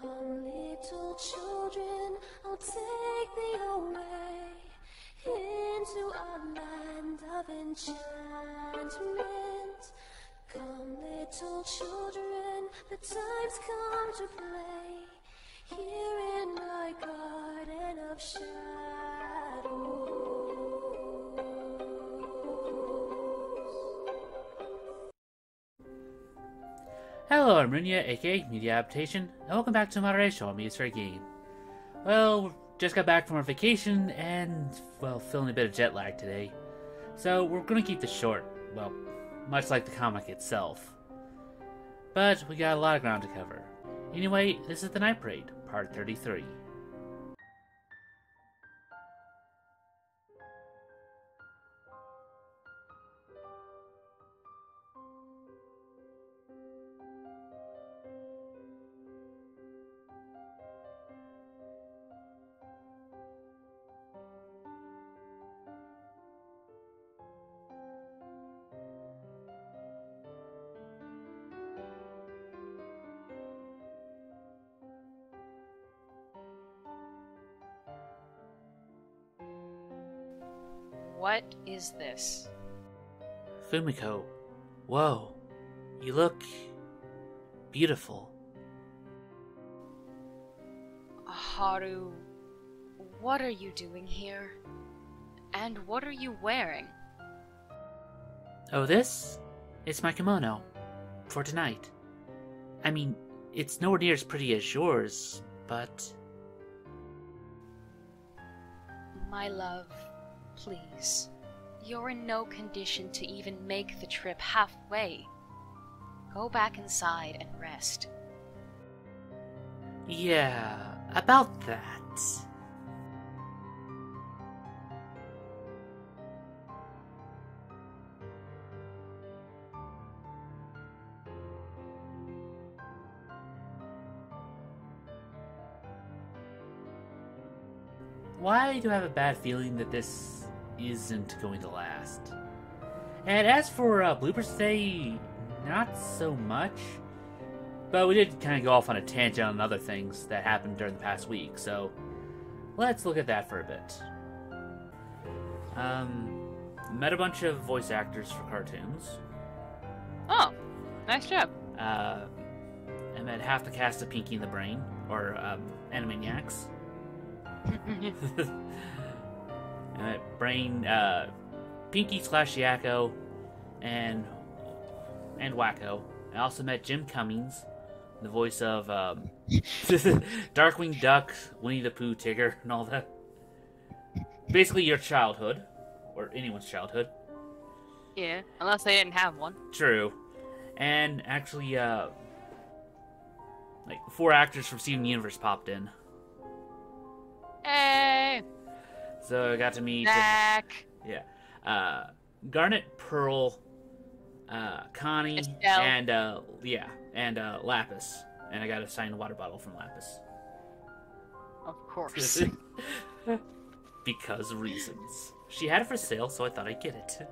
Come, little children, I'll take thee away into a land of enchantment. Come, little children, the time's come to play here in my garden of shadows. Hello, I'm Runya, aka Media Adaptation, and welcome back to Moderate Show Me for a Game. Well, just got back from our vacation and, well, feeling a bit of jet lag today. So we're gonna keep this short, well, much like the comic itself. But we got a lot of ground to cover. Anyway, this is the Night Parade, part 33. What is this? Fumiko, whoa, you look beautiful. Haru, what are you doing here? And what are you wearing? Oh, this? It's my kimono. For tonight. I mean, it's nowhere near as pretty as yours, but. My love, please. You're in no condition to even make the trip halfway. Go back inside and rest. Yeah, about that. Why do I have a bad feeling that this isn't going to last? And as for uh, bloopers today, not so much. But we did kind of go off on a tangent on other things that happened during the past week, so let's look at that for a bit. Um, met a bunch of voice actors for cartoons. Oh, nice job. Uh, I met half the cast of Pinky and the Brain, or um, Animaniacs. I met Brain, uh, Pinky slash Yakko, and and Wakko. I also met Jim Cummings, the voice of um, Darkwing Duck, Winnie the Pooh, Tigger, and all that. Basically, your childhood, or anyone's childhood. Yeah, unless they didn't have one. True. And actually, uh, like four actors from Steven Universe popped in. Hey, So I got to meet, uh, Zach. yeah, uh, Garnet, Pearl, uh, Connie, Estelle. and uh, yeah, and uh, Lapis. And I got a signed water bottle from Lapis. Of course. because reasons. She had it for sale, so I thought I'd get it.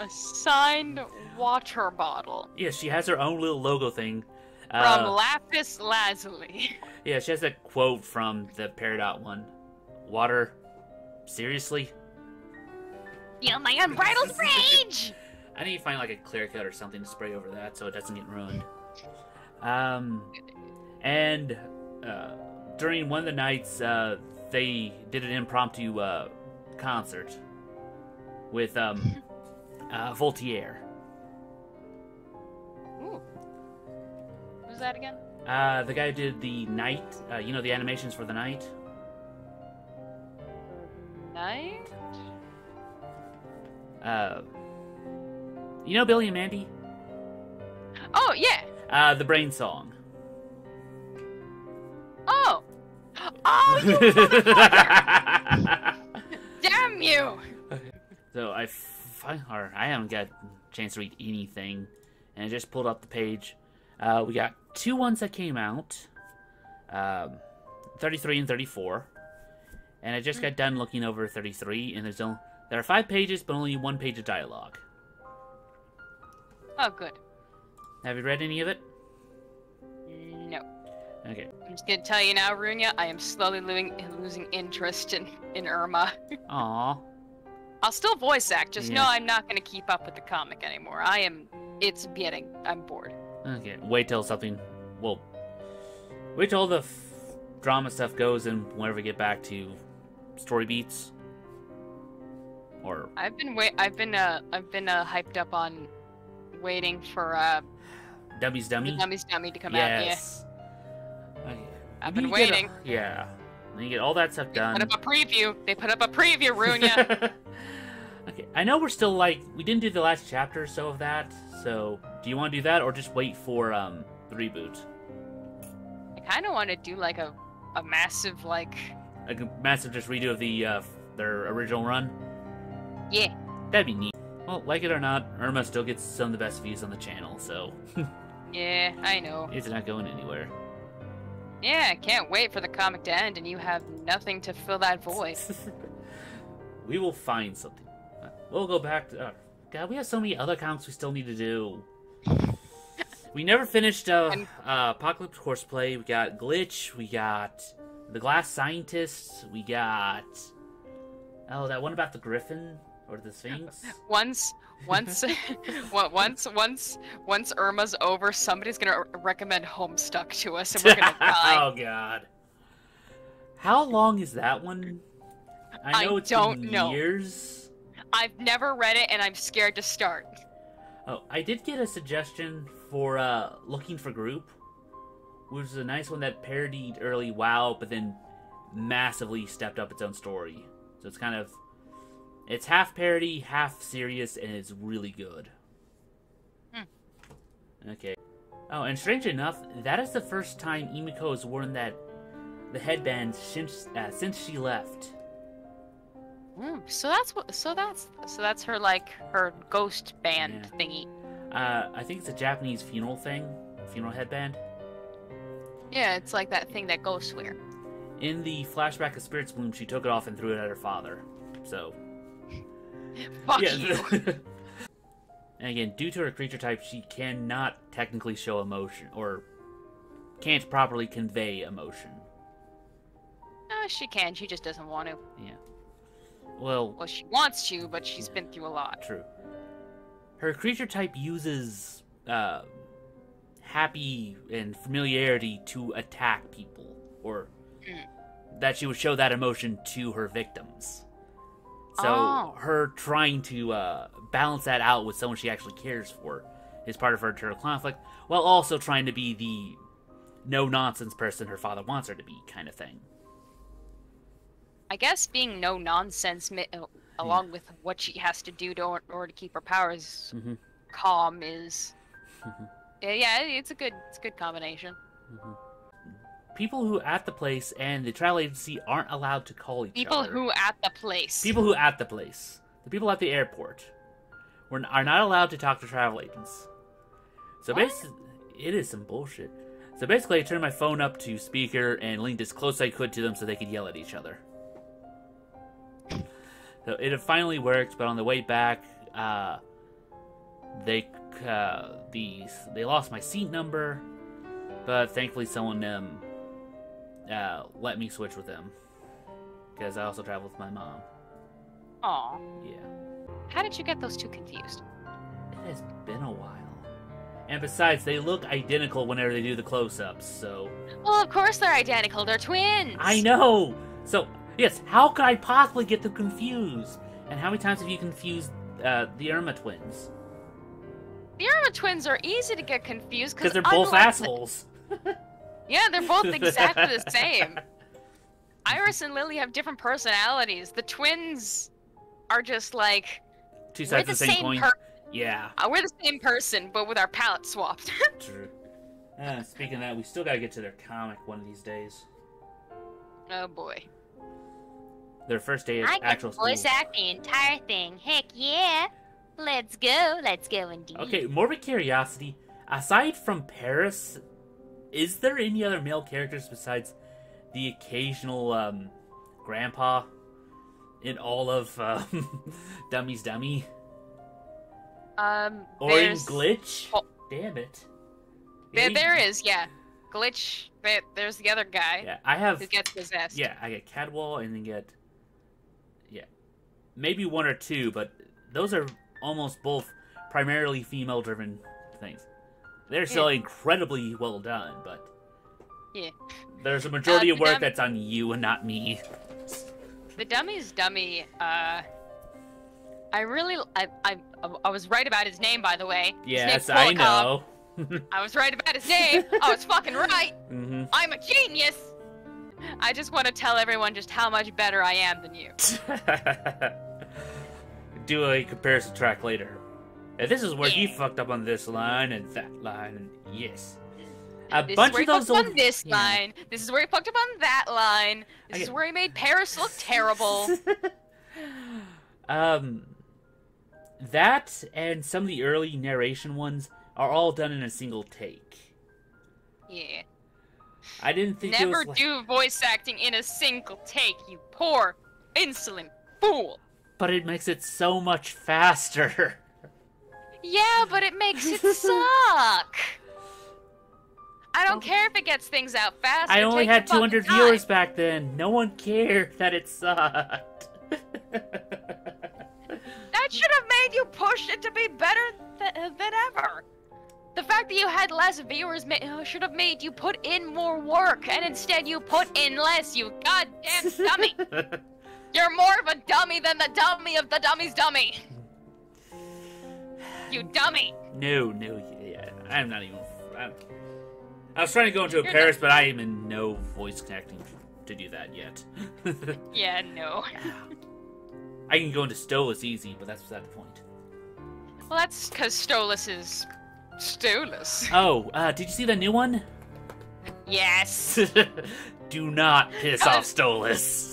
A signed water bottle Yeah, she has her own little logo thing. from Uh, Lapis Lazuli. yeah, she has a quote from the Peridot one. Water? Seriously? Feel my unbridled rage! I need to find like a clear coat or something to spray over that so it doesn't get ruined. Um, and uh, during one of the nights, uh, they did an impromptu uh, concert with um, uh, Voltaire. Ooh. Who's that again? Uh, the guy who did the night, uh, you know, the animations for the night. Night? Uh, you know Billy and Mandy? Oh, yeah! Uh, the Brain Song. Oh! Oh, you! Damn you! So I, or I haven't got a chance to read anything, and I just pulled up the page. Uh, we got two ones that came out, um, 33 and 34, and I just got mm-hmm. done looking over 33, and there's only, there are five pages, but only one page of dialogue. Oh, good. Have you read any of it? No. Okay. I'm just gonna tell you now, Runya, I am slowly losing losing interest in in Erma. Aw. I'll still voice act. Just know Yeah. I'm not gonna keep up with the comic anymore. I am. It's getting. I'm bored. Okay. Wait till something. Well, wait till the f- drama stuff goes, and whenever we get back to story beats, or I've been wait. I've been uh. I've been uh hyped up on waiting for uh Dummies Dummy. Dummy's Dummy to come out. Yes. Okay. I've been need to get- waiting. yeah. Then you get all that stuff Put done. up a preview. They put up a preview, Runya. okay, I know we're still like we didn't do the last chapter or so of that. So, do you want to do that or just wait for um the reboot? I kind of want to do like a a massive like Like a massive just redo of the uh their original run. yeah. That'd be neat. Well, like it or not, Erma still gets some of the best views on the channel, so Yeah, I know. it's not going anywhere. Yeah, I can't wait for the comic to end and you have nothing to fill that void. we will find something. We'll go back to. Uh, God, we have so many other comics we still need to do. We never finished uh, uh, Apocalypse Horseplay. We got Glitch. We got The Glass Scientists. We got. Oh, that one about the Griffin or the Sphinx. Once, once, once, once, once Erma's over, somebody's gonna recommend Homestuck to us, and we're gonna die. oh God. How long is that one? I I it's don't been know. years. I've never read it, and I'm scared to start. Oh, I did get a suggestion for uh looking for group, which is a nice one that parodied early WoW, but then massively stepped up its own story. So it's kind of it's half parody, half serious, and it's really good. Hmm. Okay. Oh, and strange enough, that is the first time Emiko has worn that the headband since uh, since she left. Mm, so that's what. So that's. So that's her like her ghost band Yeah. thingy. Uh, I think it's a Japanese funeral thing, funeral headband. Yeah, it's like that thing that ghosts wear. In the flashback of Sprite's Bloom, she took it off and threw it at her father. So, Fuck yeah. you. and again, due to her creature type, she cannot technically show emotion or can't properly convey emotion. No, she can. She just doesn't want to. Yeah. Well, Well, she wants to, but she's been through a lot. true. Her creature type uses uh, happy and familiarity to attack people, or Mm. that she would show that emotion to her victims. So Oh. her trying to uh, balance that out with someone she actually cares for is part of her internal conflict, while also trying to be the no nonsense person her father wants her to be, kind of thing. I guess being no nonsense, mi- uh, along with what she has to do to or, or to keep her powers Mhm. calm, is Mhm. Yeah, yeah, it's a good, it's a good combination. People who at the place and the travel agency aren't allowed to call each People other. People who at the place. People who at the place. The people at the airport were, are not allowed to talk to travel agents. So What? basically, it is some bullshit. So basically, I turned my phone up to speaker and leaned as close as I could to them so they could yell at each other. So it finally worked, but on the way back, uh, they uh, the they lost my seat number, but thankfully someone um, uh, let me switch with them because I also travel with my mom. Aw, Yeah, how did you get those two confused? it has been a while. And besides, they look identical whenever they do the close-ups. So Well, of course they're identical. They're twins. I know. So yes, how could I possibly get them confused? And how many times have you confused uh, the Erma twins? The Erma twins are easy to get confused Because because they're both assholes. Yeah, they're both exactly the same. Iris and Lily have different personalities. The twins are just like Two sides the of the same, same coin. per- yeah, uh, we're the same person, but with our palette swapped. true. Uh, speaking of that, we still gotta get to their comic one of these days. oh boy. Their first day at I can actual school. voice act the entire thing. Heck yeah. Let's go. Let's go indeed. Okay, more of a curiosity. Aside from Paris, is there any other male characters besides the occasional um, grandpa in all of um, Dummy's Dummy Um, or in Glitch? Oh. Damn it! There, there is, yeah. glitch bit. There's the other guy Yeah, I have. who gets possessed. Yeah, I get Cadwall and then get. Yeah. Maybe one or two, but those are almost both primarily female driven things. They're still incredibly well done, but. Yeah. There's a majority Uh, of work that's on you and not me. The dummy's dummy. Uh, I really, I, I, I was right about his name, by the way. Yes, I know. I was right about his name. I was fucking right. hmm I'm a genius. I just want to tell everyone just how much better I am than you. Do a comparison track later. And this is where he fucked up on this line and that line, and yes. A This bunch is where of he those fucked up on this yeah. line. This is where he fucked up on that line. This I is where he made Paris look terrible. um, that and some of the early narration ones are all done in a single take. yeah. I didn't think Never like- do voice acting in a single take, you poor, insolent fool. But it makes it so much faster. Yeah, but it makes it suck. I don't oh. care if it gets things out fast. I only had a fucking 200 time. viewers back then. No one cared that it sucked. That should have made you push it to be better th- than ever. The fact that you had less viewers ma- should have made you put in more work, and instead you put in less. You goddamn dummy! You're more of a dummy than the dummy of the dummy's dummy. You dummy! no, no, yeah, I'm not even. I'm, I was trying to go into a You're Paris, but I am in no voice acting to do that yet. Yeah, no. I can go into Stolas easy, but that's beside the point. Well, that's because Stolas is Stolas. Oh, uh, did you see the new one? Yes. do not piss off Stolas.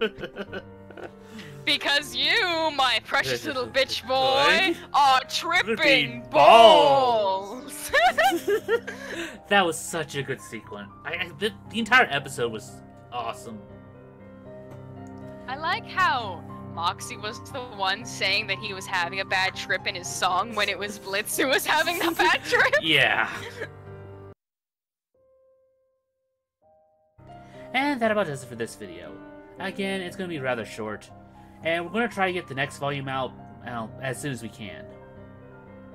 Because you, my precious little bitch Boy, are tripping tripping balls. that was such a good sequence. I, I, the, the entire episode was awesome. I like how Moxxie was the one saying that he was having a bad trip in his song when it was Blitz who was having the bad trip. Yeah. And that about does it for this video. Again, it's going to be rather short, and we're going to try to get the next volume out well, as soon as we can.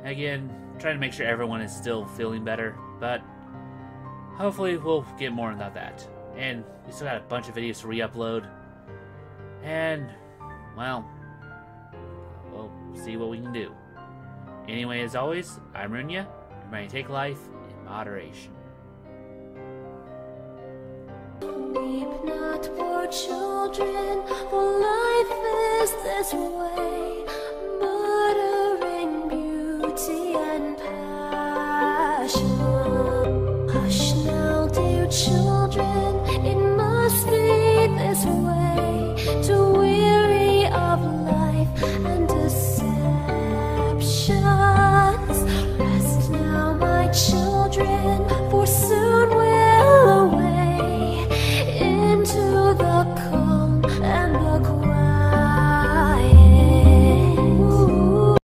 Again, trying to make sure everyone is still feeling better, but hopefully we'll get more about that. And we still got a bunch of videos to re-upload, and well, we'll see what we can do. Anyway, as always, I'm Runya. Everybody take life in moderation. Hush now, dear children.